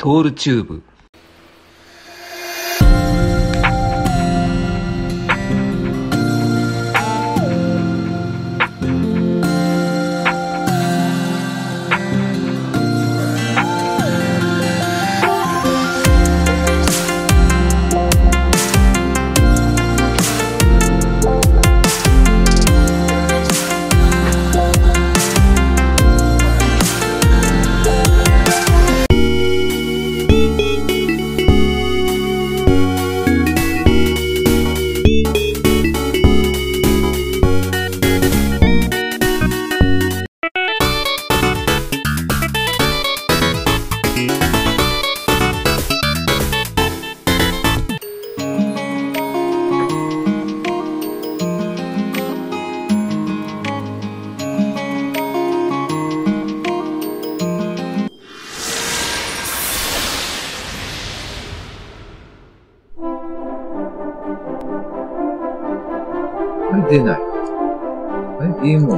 トールチューブ。出ない。あれゲーム。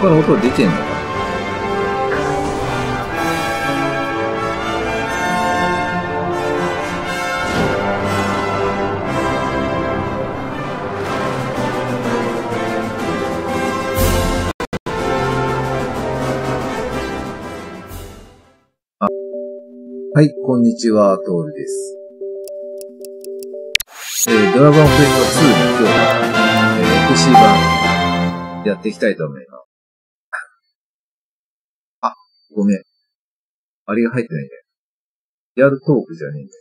これ音出てんのかはい、こんにちは、トールです。えー、ドラゴンクエスト2に今日は、えー、FC 版やっていきたいと思います。あ、ごめん。あれが入ってないんだよ。やるトークじゃねえんだ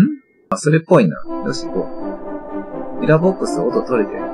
よ。ん？あ、それっぽいな。よし、行こう。ミラーボックス音取れてる。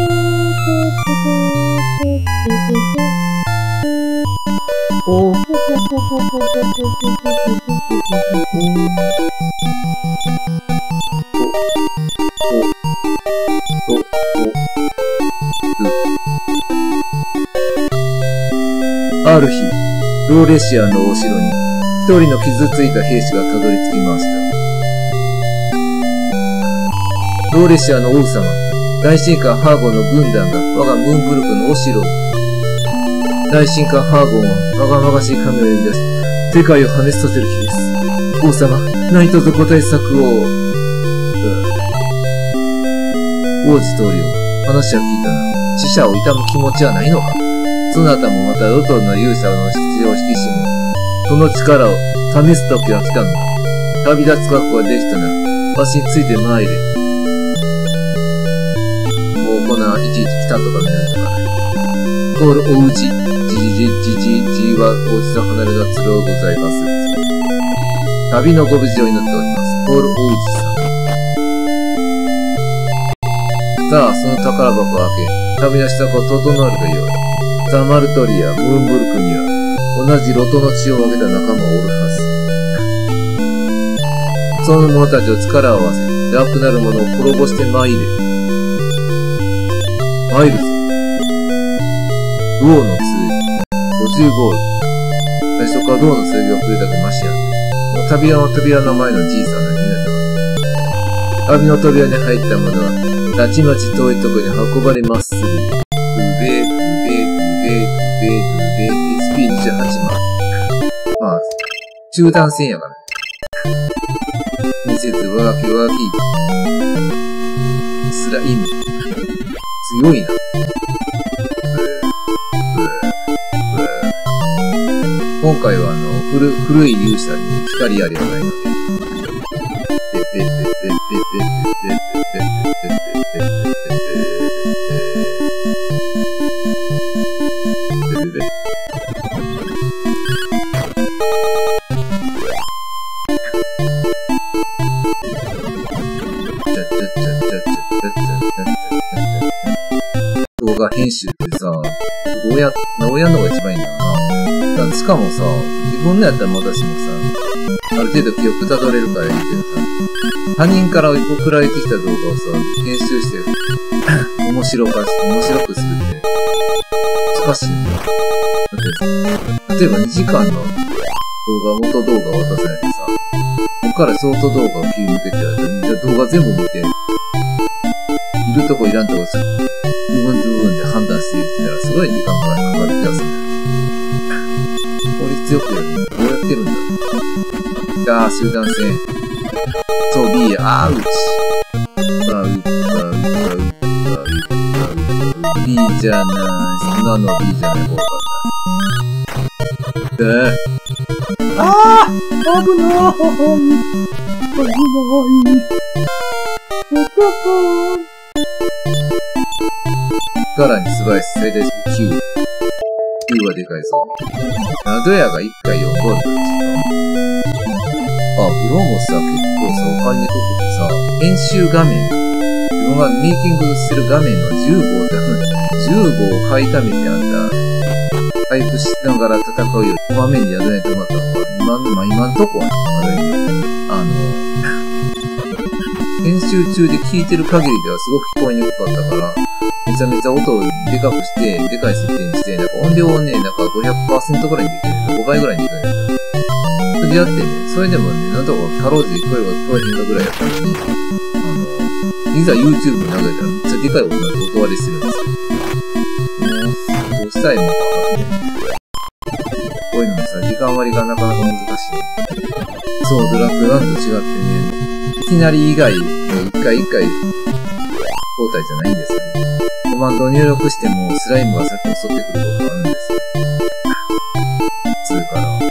ある日、ローレシアのお城に一人の傷ついた兵士がたどり着きました。ローレシアの王様、大神官ハーゴンの軍団が我がムーンブルクのお城を大神官ハーゴンは我がまがしい神を呼び出し、世界を破滅させる日です。王様、何卒ご対策を、王子棟梁、話は聞いたな。死者を悼む気持ちはないのかそなたもまたロトンの勇者の必要を引き締め、その力を試す時が来たのだ。旅立つ覚悟ができたな、わしについて参れ。もうこんないちいち来たとか見ないのか。コールおうち、じじじじじじは王子と離れがつろうございます。旅のご無事を祈っております。コールおうちさん。さあ、その宝箱を開け、旅の支度を整えるがよい。ザマルトリア、ムーンブルクには、同じロトの血を分けた仲間がおるはず。その者たちを力を合わせ、弱くなる者を滅ぼして参れ。参るぞ。ローの剣、55最こは銅の剣をくれたくましや。この扉扉の前のじいさんの庭だわ。旅の扉に入ったものは、たちまち遠いとこに運ばれますうべ、うべ、うべ、うべ、SP28 万。まあ、中断線やから。見せずわきわき。すらいいね。強いな。今回はあの、古、古い勇者に光ありはないか。動画編集ってさ、どうや、どうやるのが一番いいんだよな。だからしかもさ、自分のやったら私もさ、ある程度記憶たどれるからいいけどさ、他人から送られてきた動画をさ、編集して、面白かし、面白くするって、難しいんだ。だってさ、例えば2時間の動画、元動画を渡されてさ、こっからショート動画を切り抜けてやる、じゃあ動画全部見て、いるとこいらんとこさ、部分部分で判断していったらすごい時間がかかる気がする。効率よくやるにはどうやってるん。だろう。あ、集団戦。そう、B、あー、うち。バウ、バウ、バウ、バウ、バウ、B じゃない。そんなの B じゃない方がった。で、ああ危ない危ないお母さんさらに素早い最大速9。9はでかいぞ。ナドヤが1回4ゴールなんですよ。あ、ブローもさ、結構さ、わかりにくくてさ、編集画面、自分がメイキングしてる画面の10号って、10号を買いためてあんた、配布しながら戦うより、こまめにやらないと思ったのが、今、まあ、今んとこはね、あの、編集中で聞いてる限りではすごく聞こえにくかったから、めちゃめちゃ音をでかくして、でかい設定にして、なんか音量をね、なんか500%ぐらいにできるん5倍ぐらいにできるんですよ。でやってね、それでもね、なんとかかろうじて声が聞こえへんかぐらいやったのに、あの、いざ YouTube に投げたらめっちゃでかい音が音割りしてるんですよ。もう、どうしたいのかわ間割がなかなか難しい。そう、ドラクエ1と違ってね、いきなり以外、一回一回、交代じゃないんですよね。コマンドを入力しても、スライムが先に襲ってくることがあるんですよ。つうから。て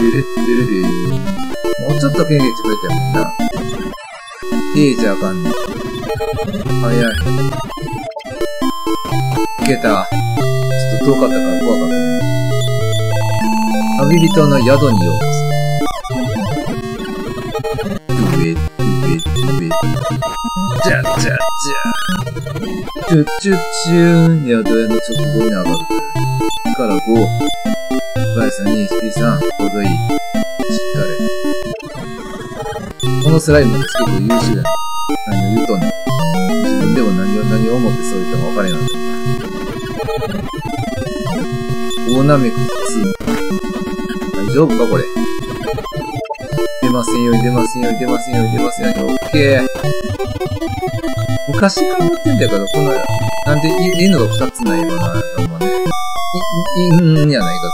れってれれもうちょっと権限してくれたもんな。ええじゃあかんね。早い。いけた。ちょっと遠かったから怖かったね。旅人の宿にようこそ。うえ、うえ、うえ。じゃじゃじゃ。チュッチュッチューン。宿屋の直後に上がる。から5。バイさん2、HP 3。ちょうどいい。しっかり。このスライムって結構優秀だ。何を言うとんねん。自分でも何を何を思ってそう言ったか分からんようになった。大なめくつ。大丈夫かこれ。出ませんよ出ませんよ出ませんよ出ませんよ。オッケー。昔から思ってんだけど、この、なんでい N が2つないのかなと思うね。い、い、んやないか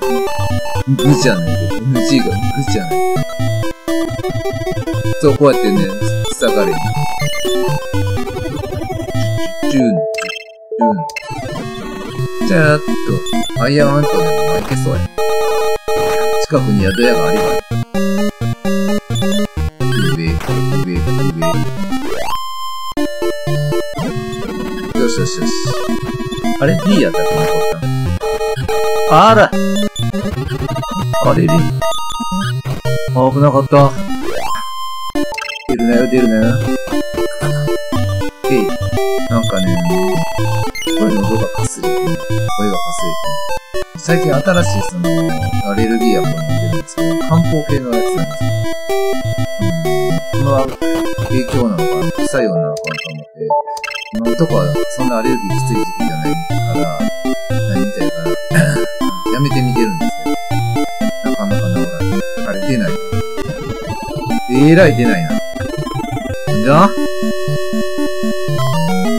と思う。ぐじゃないけど、NG がぐじゃない。そう、こうやってね、塞がれる。ジュン、ジュン。じゃーっと、アイアンアントでもいけそうや。近くに宿屋があれば。上、上、上。よしよしよし。あれ ?B やったかなこったあらあれれ危なかった。出るなよ、出るなよ。えい。なんかね、声の音がかすれて、声がかすれて。最近新しいその、アレルギー薬を飲ん。でるん。ですけど、漢方系のやつなん。ですよ。うん。この影響なのか副作用なのかと思って、今のとこはそん。なアレルギーきつい時期じゃないから、何みたいから、やめてみてるん。ですけど、なかなか治らない。あれ出ない。えらい出ないな。じゃあ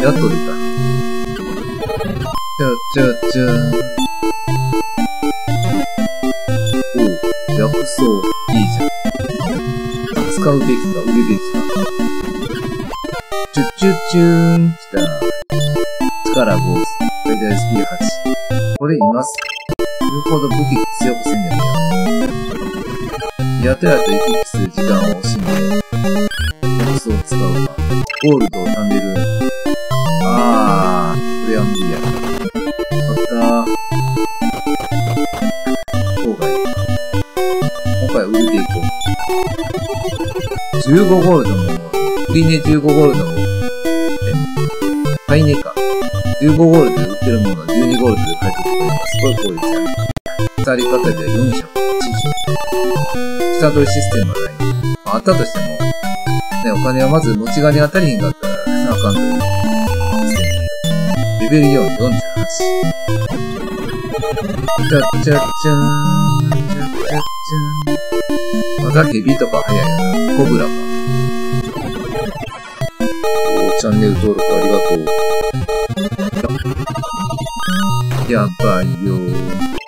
やっと出た。ちゃちゃちゃお薬草、いいじゃん。使うべきか、売るべきか。チュッチュッチューン、来た。力5、最大 SP8。これいます。言うほど武器強くせんねやや。やとやと行き来する時間を惜しんで、薬草を使うか。ゴールドを貯める。15ゴールドも、売り値15ゴールドも、買い値か。15ゴールドで売ってるものを12ゴールドで買い取ってくれるのがすごい効率や。二人方で480。下取りシステムはない。まあ、あったとしても、ね、お金はまず持ち金当たりへんかったら、あかんという。レベル4、48。ちゃっちゃっちゃーん、ちゃっちゃっちゃーん。まだヘビとか早いな。コブラか。チャンネル登録ありがとう。やばいよ。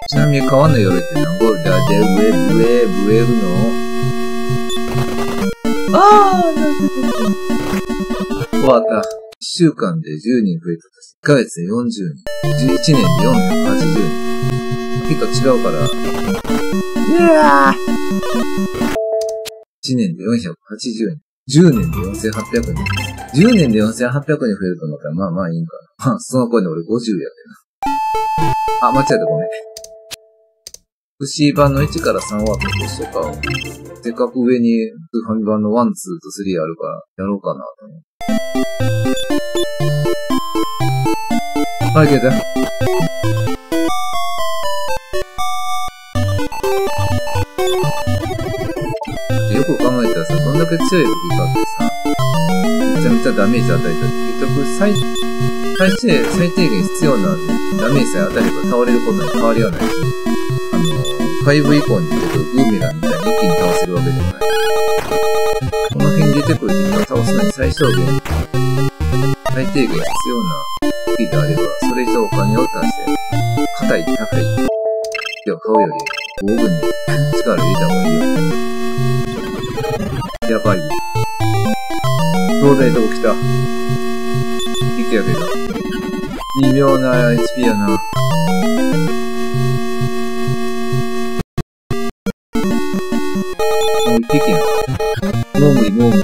ちなみに川の夜って何ゴールダーでウェブウェブウェブの？あー、なるほど。終わった。1週間で10人増えたとし、1ヶ月で40人。11年で480人。結構違うから、うわ1年で480人。10年で4800人。10年で4800人増えると思ったら、まあまあいいんかな。まあ、その頃に俺50やでな。あ、間違えた、ごめん。牛版の1から3はどうしようか。せっかく上にスーファミ版の1、2と3あるから、やろうかなと思う。はい、消えた。く考えたらさ、どんだけ強い武器かってさ、めちゃめちゃダメージ与えたって、結局最、最低、最低限必要なダメージさえ当たれば倒れることに変わりはないし、あの、5以降に出てくるブーメランみたいに一気に倒せるわけでもない。この辺に出てくる敵を倒すのに最小限、最低限必要な武器であれば、それ以上お金を出して、硬い、高い武器を買うより、防具に力を入れた方がいいよ。やばい。東大とこ来た。引きやけど。微妙な HP やな。もう一匹やん。もう無理、もう無理。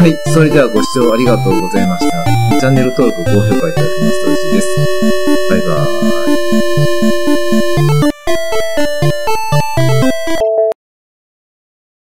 はい。それではご視聴ありがとうございました。チャンネル登録、高評価いただきますと嬉しいです。バイバーイ。